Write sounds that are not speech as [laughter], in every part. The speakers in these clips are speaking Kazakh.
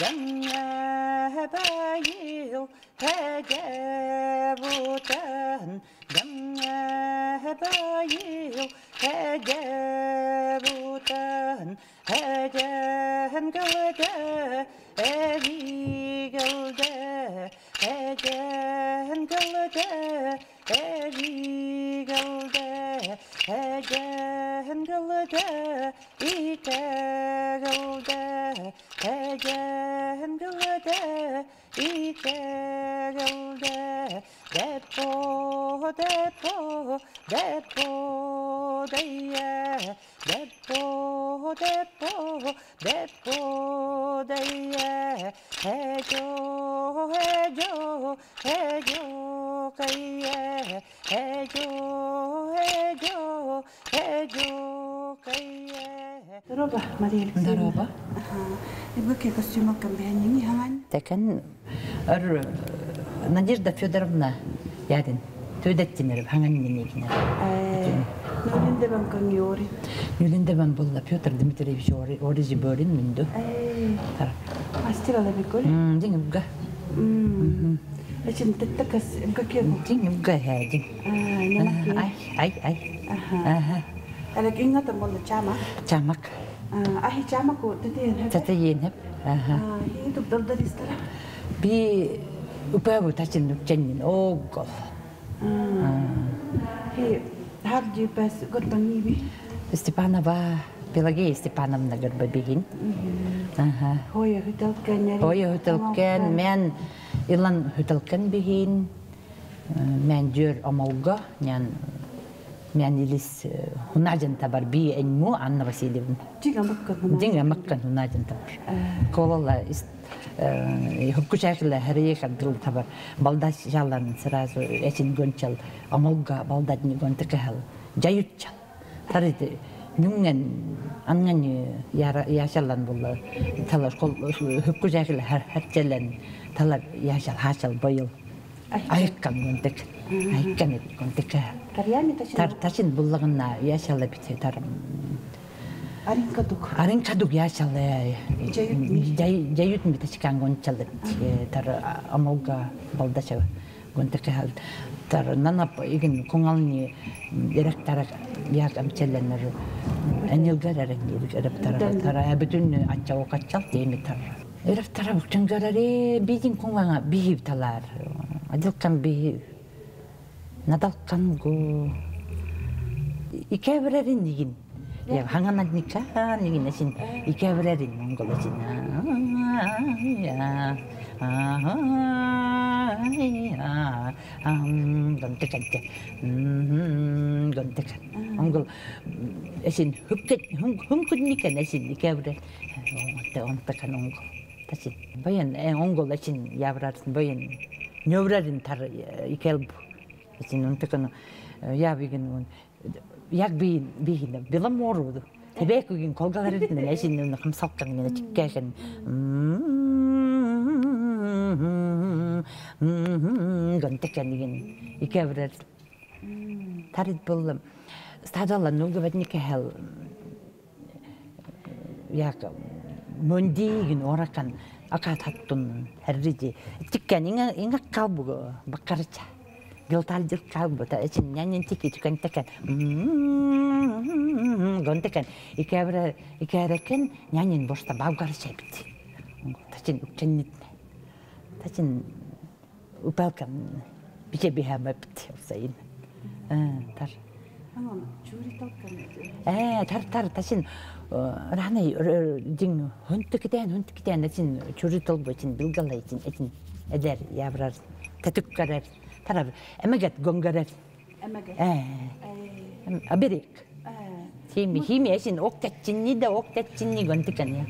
جمع بايو هجابوتان جمع بايو هجابوتان hejo, hejo, hejo, kaiye, hejo, hejo, hejo, kaiye. Здорово, Мария Александровна. Здорово. Быки костюмок камбианини хаман. Такен Надежда Федоровна Ядин. Төйдеттинер, ханганининекинер. Нөлінде бан конги ори. Нөлінде бан болла Петр Дмитриевич ори, ори жиборин мүнді. Эээ. Тар. мастера да биколь. Мм дингга. Мм. Эчин теттекас как его. Дингга хадин. А, не маки. Ай ай ай. Аха. Алек инга тамбол чама. Чамак. А, ахи чама ко тетен хэ. Татаyin hep. Аха. Хи туп далдар истара. Би упаву тачин нүкчэнин оогол. Хи горбанgivi. Степанова Пелагея Степановна Горбабигин. Аха. Хоя хыталкан. Ой, хөтөлкән, мен илан хөтөлкән бигин, мен жөр амалга, мен мен илис хунажен табар би энму Анна Васильевна. Чига маккан. Динге маккан хунажен табар. Колала ист хукучаклы хәрие кадыл табар. Балда жаллан сразу эчин гончал амалга балда ни гонтыкал. Жаютчал. Тарыды нүнген анган яра яшалан булла талар кол хукучаклы хәрчелен талар яшал хашал бойыл. Айккан гонтык. Карьями тачин. Тар тачин буллагына яшала бите тар Аринка дук. Арын кадук яшалы. Жайют Жайют ми тачкан гончалы. Тар амалга балдача гонтык хал. Тар нанап иген конгални директор як амчеленер. Энилгер эрен эреп тар тар бүтүн ача окачал дейми тар. Эреп тар бүкчөнгөрөри бидин конганга бихип талар. Адилкан бихип. Надалкан го. Икеберерин дигин. Я ханганадника нигин эсин икеберерин монгол эсин. гонтэгтэй гонтэг онгол эсин хөпкэт хөмкөдник нэсин кэврэ онтэг онгол таси баян э, онгол эсин явраарсан баян нёврарын тар э, икэлб эсин онтэг он э, явиген он яг би би хинэ беломору тэбэкүгин колгаларын эсин хамсалкан нэчкэхэн гантекен деген ике брат тарит боллым стадала нуга батника хел э, як мөндигин оракан акат хаттун херриди тиккен инга инга калбу бакарча гылтал жыл калбу та эчин нянен тики тиккен текен гонтекен икебре икерекен нянен бошта бавгарча бит тачин үкченнит 다신 우발감 이제 미함을 붙여서인 응달 에 다르다르 다신 어 라네 징 헌트게 된 헌트게 된 다신 줄이돌 보친 빌갈라 이친 이친 에들 야브라 tatükkarer tarab emeget gongarer emeget ee. Abirik himi himi esin oktetçinni de oktetçinni gontikan ya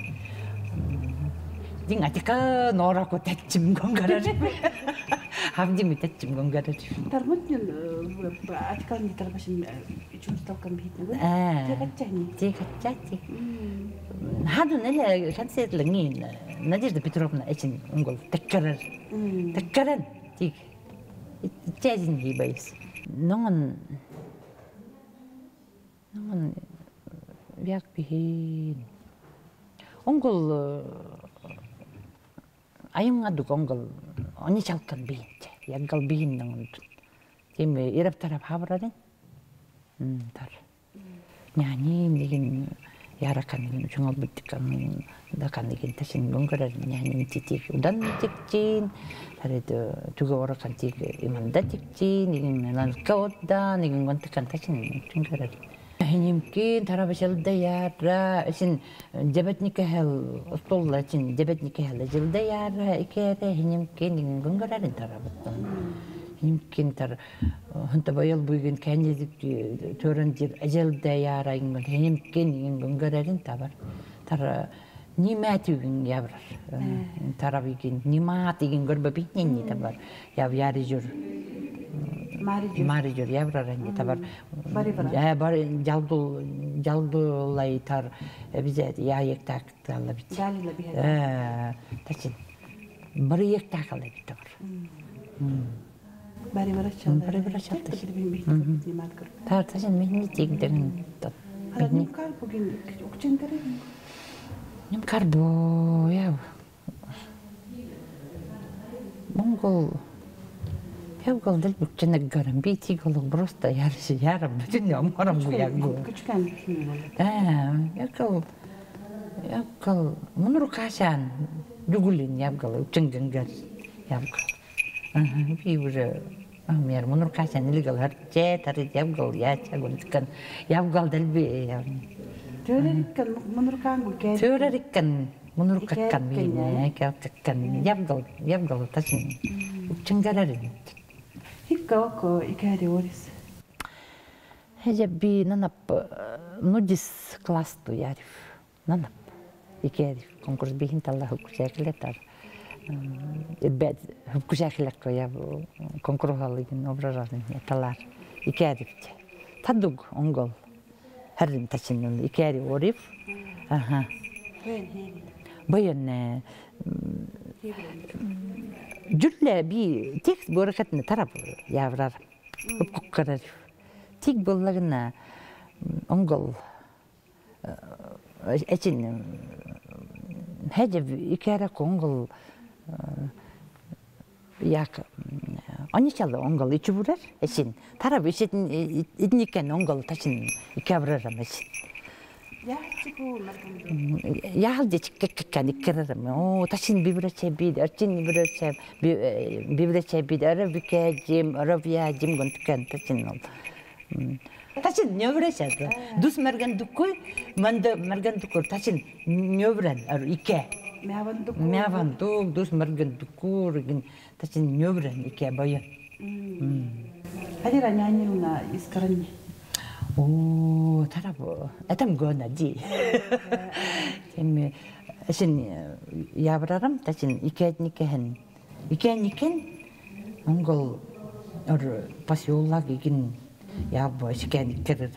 эчин эдер яврар татуккарар тарав эмэгет гонгарар Эмеге. э аберик хими хими эшин октачиннида октачинни гонтыканя дин атика норако тачим гонгарар Хамди митачим гонгара. Тармутнин аткални тарбашин ичүн талкан бихитнэ. Аа. Тэгаччани. Тийг хачаати. Хаду нэлэ шансэтлэнги Надежда Петровна эчин унгол таккарар. Таккаран тийг ичэзин хибайс. Нон нон як бихин. Унгол аюнгадук онгол они чалкан бийинче яггал бийиннан тийм ирап тарап хабрарын м тар няни нэгин яракан нэгин чунгал биткан дакан нэгин ташин гонгорар няни титик удан тикчин тареdo туга оракан тик иманда тикчин нэгин нанкаотда нэгин гонтакан ташин чунгорар Хинемки тарабашалда яра син дебетнике хел столла син дебетнике хел жылда яра икере хинемки нин гынгырарын тарабыттан. Хинемки тар хунта баял буйген кәнезик төрөн жир ажалда яра ингон хинемки нин гынгырарын табар. Тар нимәтүгін ябрар. Тарабиген нимат иген көрбө битнен ни табар. Яв яри жүр. Мари жүр ябрар энди табар. Бари бара. Э бар жалдул жалдулай тар бизе я ек так талла бит. Э тачин. Бар ек такала бит. Бари барачал, таши. Бин бихит нимат көр. Тар тачин мен тигден тот. Хара ним кар бугин укчен каре. Ним карбо я. Монгол Явгал дэл бүкчэнэг гарам би тиг бол просто ярш ярам бүтэн ямарам бу ягу. Küçükken kim olur? Аа, ягал ягал мунур кашан дугулин ягал үчэнгэнгээр ягал. Аа, би бүр амяр мунур кашан илгал харчэ тарит ягал яачаг үлтгэн ягал дэл би Törelikkan munurkan bu gel. төөрэриккан мунур каккан би нэ каккан ягал ягал тачин үчэнгэрэр Hikka oko ikäri olis. Heje bi nanap nudis klastu yarif. Nanap. Ikeri konkurs bihin talla hukkusäkiletar. Irbet hukkusäkilekko ja konkurhalligin obraran ja talar tachinnun ikeri orif. Aha. Ben heni. Bayan Жүрле би текст боракатны тарап яврар. Куккарар. Тик боллагына онгол эчин хәҗә 언니샬로 옹골 이주부를 에신 타라 위신 이니까 옹골 다신 이카브라라 마신 야 치고 말건데 야 할지 치케케케 니케라라 오 다신 비브라체 비 어친 비브라체 비브라체 비 아라비케 짐 아라비아 짐 건트칸 다신 음 다신 녀브라샤도 두스 마르간 두쿠 만데 마르간 두쿠 다신 녀브란 아루 이케 Мяван дук, дус мэргэн дукургэн, тачин нёбрэн ике бая. Хадира нянирна из Карани. О, тарабо, атам гона ди. Тэмми, ашин ябрарам тачин икэтникэн. Икэтникэн, онгол ор пасиуллаг игин ябо, икэтникэрэр.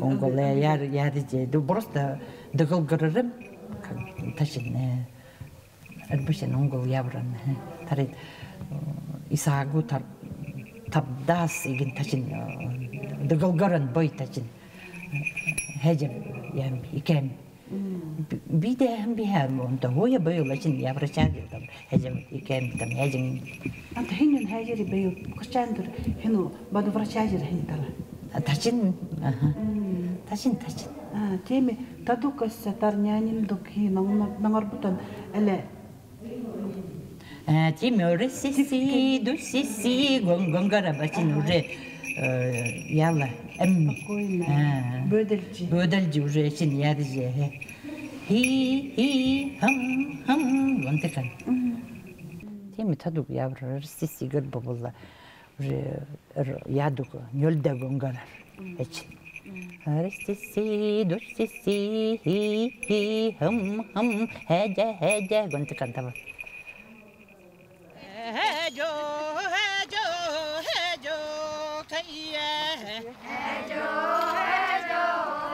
Онгол яр яр ди, просто дагыл гэрэрым. tashin البشن هونغو يابرن تريد إساعو تر تبداس يجن تشن دقوقرن بوي تشن هجم يعني يكام bir de hem bir hem onda. Hoya böyle için yavruşan diyor hecem ikem tam hecem. Ant hinin heceri böyle kuşandır hinu bana vrachajir hin tala. Taşın aha. Hmm. тачин аха тачин тачин Ah, temi tadukas tarnyanin duk hi nangar butan ele 아 тимөр сиси ду сиси гон гонгара бачин уже яла эм koyna bödelci. бөдөлжү уже чин ярже хи хи хам хам вонтекан Теми тадук яврар сиси гөр бобула уже ядук нөлдө гонгарар эч هرسسي دسسي هي هي هم هم هاجا هاجا وانت كده بقى هاجو هاجو هاجو كيا هاجو هاجو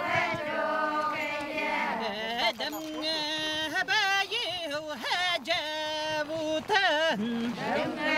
هاجو كيا دمنا هبايه وهاجا بوتان دمنا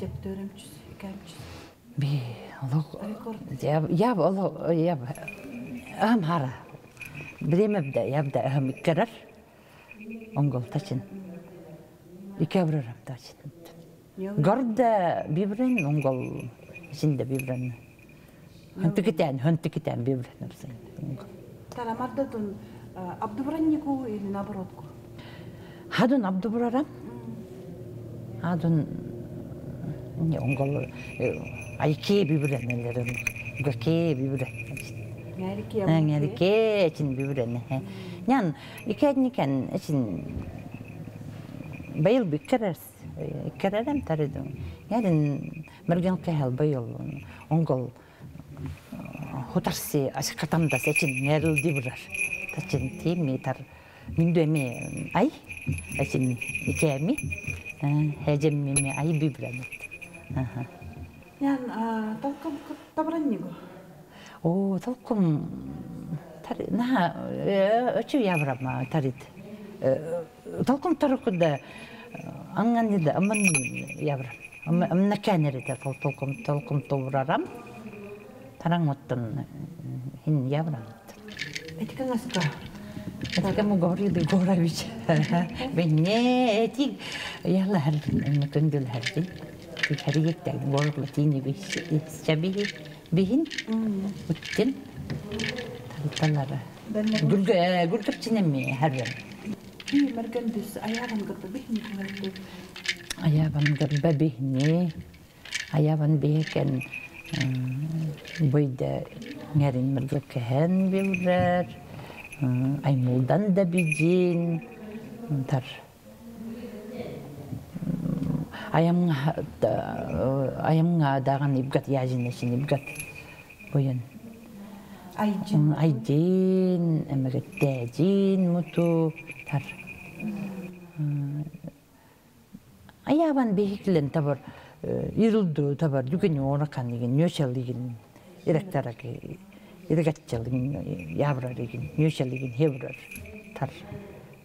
Hokkor hajab törümçüs, hikayemçüs. би олог Рекорд. я я олог я أهم حارة بدي مبدأ يبدأ أهم الكرر أنقل تشن يكبر تشن قرد بيبرن أنقل شند بيبرن هنت كتان هنت كتان بيبرن نفسين Tara mardadun abdubranniku ili naborotku. هادون عبد برارم هادون онгол айке бүбүренелер гөке бүбүрен ңерике эчин бүбүрен нян икенникен эчин быйыл бүккерерс керерем тарыдым ярин мөрген кехел быйыл онгол хутарси ашкатамда сечин нерилди бурар тачин тими тар миндеми ай эчин икеми хежемми ай бибрами ഞാൻ толком табранниго о толком на э, өчү ябрама тарит. Э, толком тарыкуда э, аңган иде амын ябра амна кәнерите толком толком тобрарам тараңмыттын хин ябра эткаңаска мы الخليج والوطين بالشبيه بهن والتن طلع بقى قلت قلت بتنمي هرم هي مرقندس ايابا مقربهني ايابا مقربهني ايابا بيه كان بيد نارين مرقب كهان بيورار اي مولدان دبيجين تر 브라 Etika ngaska. Etika mo gori de gora biç. Benne etik yalla her mutundul her din. Bir hariyet de gorla tini bir şabihi bihin.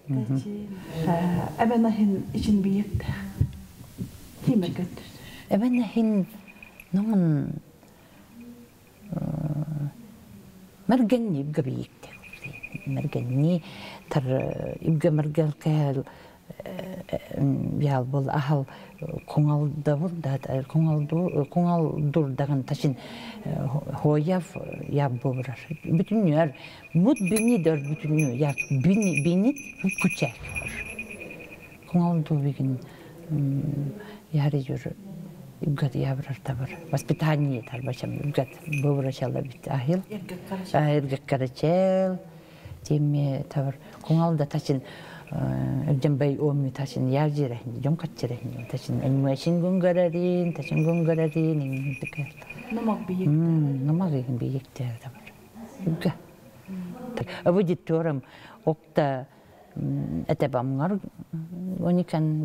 Uttin. Talara. Danne Gurga gurga çinemi her yer. hi margandus ayaran gata bihni kuhaltu. Ayaban garba bihni. Ayaban bihiken boyda ngerin merga kehen biurar. Ay muldan da bijin. Tar. Ayam nga ayam nga dagan ibgat yajin na sin ibgat. Boyan. Ayjin. Aydin, emaga dajin mutu tar. Ayaban behiklen tabar yırıldı tabar düken ona kan digin nöşeldigin irektarak iregatçaldigin yavraligin nöşeldigin hevrar tar. Abana hin için biyekte. Hi margandus. Eben hin nomun مرجني يبقى بيكتب مرجني تر يبقى مرجل كهل ял бол ахал коңалда бул да коңалду коңалдур даган ташин хояв я бобрар бүтүнүөр мут бини дор бүтүнү як бини бини күчек коңалду бигин яри жүр үгат ябрар табар воспитание тар бачам үгат бобрачалда бит ахил. Айргак карачел, теме тавар коңалда тачин Эрдембай оми тачин яр жом кат тачин анимашин гүнгөрәрин, тачин гүнгөрәрин, ингдик. Нумак бийик. Нама геген бейектер да бар. Үгә.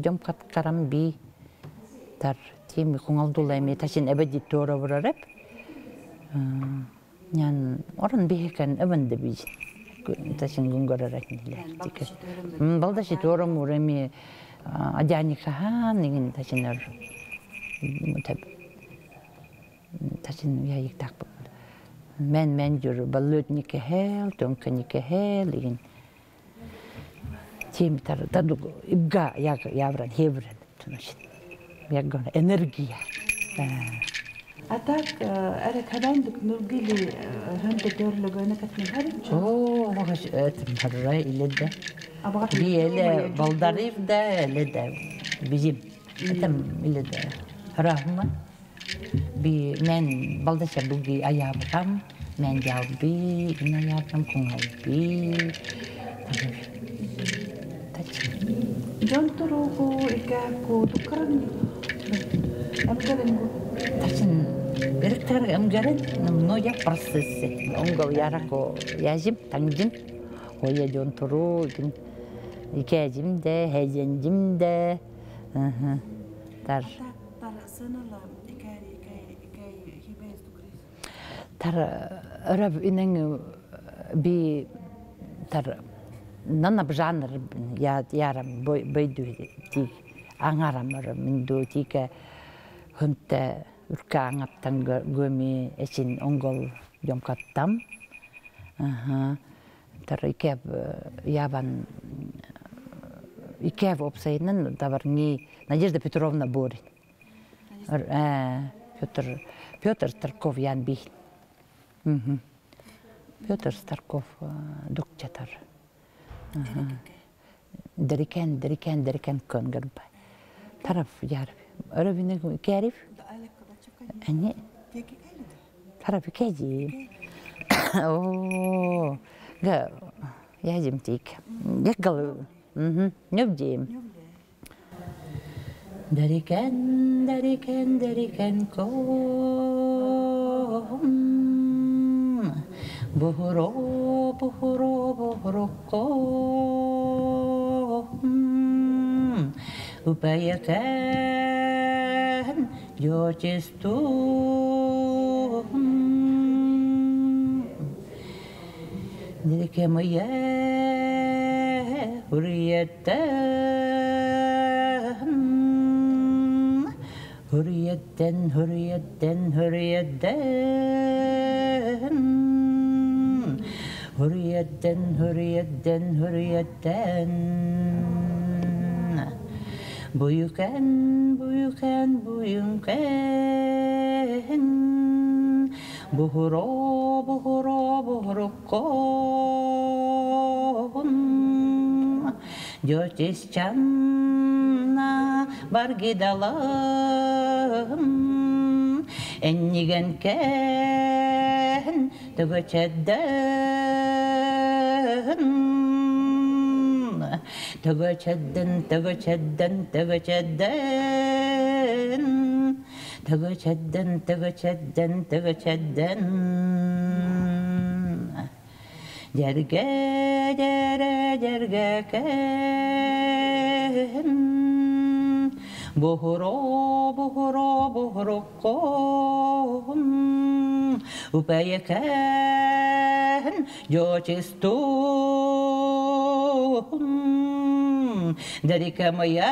Жом кат карам тар теми коңалдулайме тачин аудитора бурарап. Нян орын бейкен әбінді бейін. Ташын гүнгөрөр әкнелер. Балдаши тором урами адяни хахан деген ташынар. Ташын я их так. Мен мен жүр баллөт нике хел, тонка нике хел деген. Теми тар таду ибга явран хеврен. Яг jak go energije. Eh. A tak, eh, rekabend nurgili hende eh, görle gönne katmin harim. Oo, bak etmharra ilede. Ah, Bir ele baldarif de ilede bizim. Etem ilede. Rahma. Bir men baldaşa bugi ayabam. Men yavbi, ina yavram kunaybi. Tabii. Tabii. John Turugo, ikaku, tukarang яжим таңжим. Оя жон туру икин икәжим де, хәженжим де. Ыхы. Тар Тар сынала икари икай икай хибез тукрис. тар раб инен би тар нана жанр я ярам бой бойду ти аңарам мен ду тике хөнтә үркә аңаттан гөми эчин онгол жомкаттам тар икәп ябан икәп опсайнын табар ни Надежда Петровна Борин Э, Петр Петр Старков ян. Мгм. Петр Старков дукчатар. Дрикен, дрикен, дрикен көнгөр taraf yarif öyle bir ne garip anne taraf keji o ga yajim tik ya galı mhm ne bdim deriken deriken deriken ko buhuro buhuro buhuro ko upayatan hurry hmm. nirkamaya huriyatan huriyatan huriyatan huriyatan huriyatan huriyatan huriyatan моя hürriyetten Hürriyetten, hürriyetten, hürriyetten Hürriyetten, hürriyetten, hürriyetten Buyuken, buyuken, buyuken Buhuro, तव छद्दन् तव छद्दन् तव छद्दन् तव छद्दन् तव छद्दन् तव छद्दन् जर्ग जर जर्ग बोहरो बोहरो बोहरो को उपयकन् योचिस्तु ذلك ما يا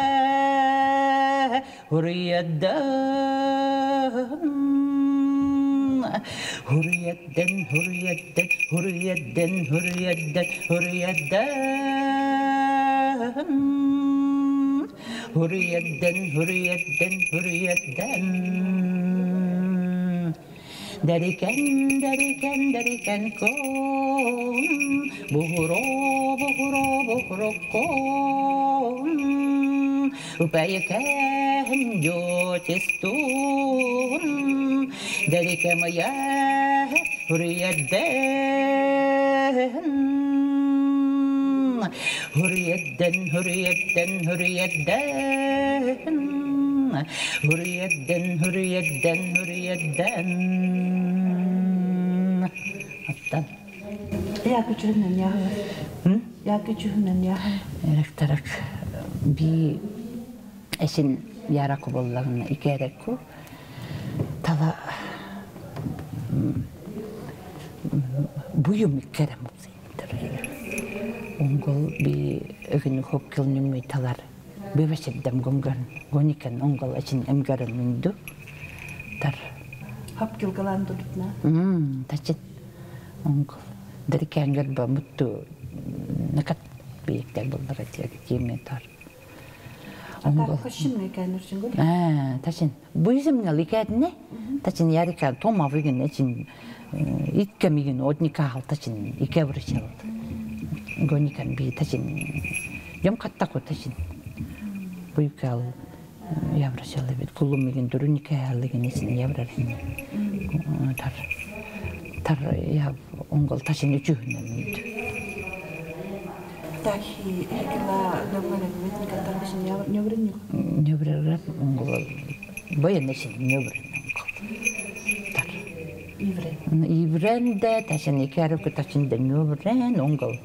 هرية هريدا هريدا هريدا هريدا هريدا هريدا هريدا هريدا Dari kan, dari kan, dari kan kom. Buhro, buhro, buhro kom. Upaya kan jo cestun. Dari kan maya huriyat den. Huriyat den, huriyat den, huriyat den. Huriyat den, huriyat den, там. Як чугнен я? Хм? Як чугнен я? Эрек тарак би эсин ярак боллагына икерекку. Тала буюм керем Онгол би өгүн хоп кылным талар. Бевесеп дем гомган. Гоникен онгол эсин эмгерен минду. Тар. Хоп кылгылан дуртна. Хм, тачет tacit. Ongol. Dari kangar ba mutu nakat biyekler bunlara diye yemin tar. Atar Ongol. hoşum ne kanır çünkü. Ah, tacin. Bu izim ne likat ne? Tacin yarika toma vigin için itka migin odni kahal tacin ike vrışal. Gonikan bi tacin. Yom تر یا اونگل تا چند جوه نمید تاکی هکلا نمونه نمید کتر بشن یا نیوبر نیو نیوبر رب اونگل باید نشین نیوبر اونگل تر ایورن ایورن ده تا چند یکی عرب که تا چند نیوبرن اونگل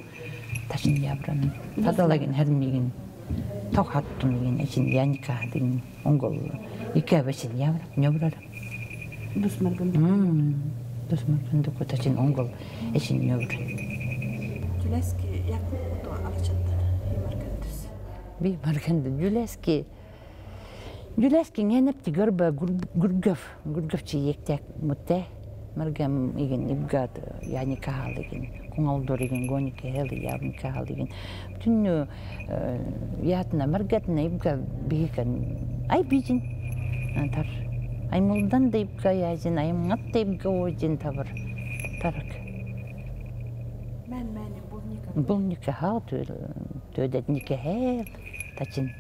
تا چند یابرن فضل اگن هر میگن تاک حتون میگن اچین یعنی که هدین اونگل یکی عرب چند یابرن نیوبرن بسمرگم нөбірер. Дусмар гынды. Досмар күндік ташин оңғыл эчин нөбірен. Тюлески yakın kutu alacaklar. Himar kandırız. Би марганда жүлески. Жүлески ненепти гөрбө гүргөв. Гүргөвчи ектек мутте. Маргам иген ибгат яни кахалыгин. Куңалдор иген гонике хели явни кахалыгин. Түннү ятна маргатна ибга биген. Ай бижин. Тар. Ай мулдан да ибга яжин, ай мат да ибга ожин табыр. Тарак. Ben meni bu nikah. Бұл никаха төдет никахел тачин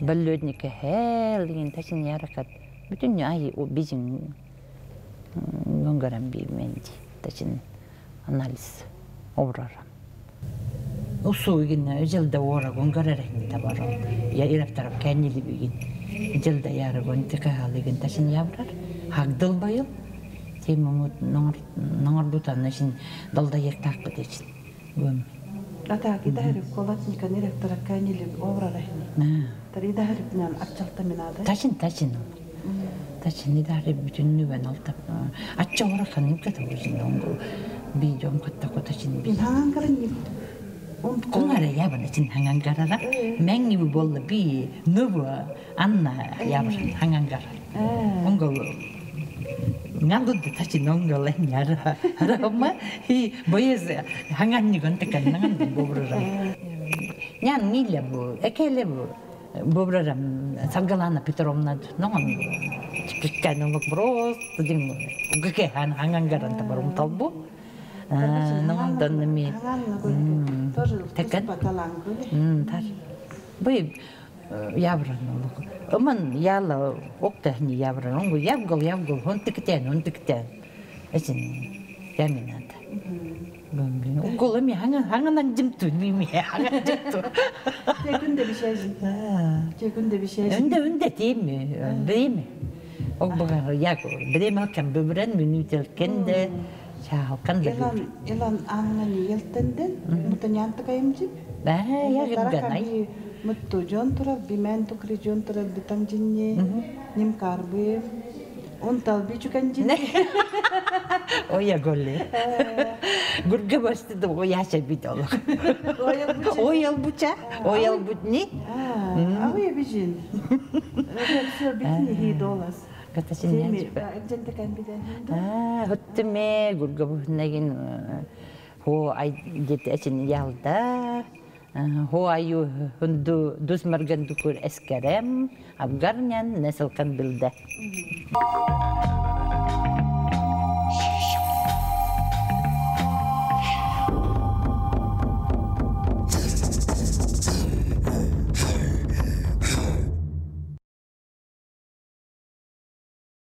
бәллөд никахел деген тачин яракат бүтүн ай о бизин гонгарам би менди тачин анализ обрарам усу ген жылда ора гонгарарахни табарам я ираптарап кәнили биген жылда яра гон тикахал деген тачин ябрар хагдыл байыл темумут наңар бутан шин далда ектак битечин гөм Ata idahrib kolatnika nirek tarak kanili obra rahni. Tar idahrib nan akchalta minada. Тачин, тачин. Тачин идари бүтүннү бен алтап. Ачча ора каным ката бужин онгу. Би жом катта ко тачин би. Bin Кунгара ябана чин хангангарара. Менги бу болла би нөбү анна ябар хангангара. Онгу ngandudde tachi nongol en yara. [laughs] Rama hi boyes hanganni gonte kan nangan bobrara nyan mila bu ekele bu bobrara sangalana petrovna nongon tikka nongok bros tuding gake han hangangaran tabarum talbu. Бакалангу. тар бой ябран нолог Өмөн яла окта хни ябран онгу ябгал ябгал хонтиктен хонтиктен эсин яминат. Гомби. Около ми. Tekünde bir şey. Önde önde değil mi? Değil mi? O bakar yak benim hakem böbren minütel kende. Elan elan angani yeltenden mutanyan takayımcı. Ba ya gana. Muttu jontura bimen tukri jontura bitang jinni nim karbi. Он талби чукан golle. Gurga bastı da o yaşa bir dolu. Oyal buça, oyal butni. Ah, ahu ya bijin. Все bitni hi dolas. Ah, hotteme gurga butnagin ho ay git esin yalda. Хуаю хунду дусмарган дукур эскерем, абгарнян несылкан билде.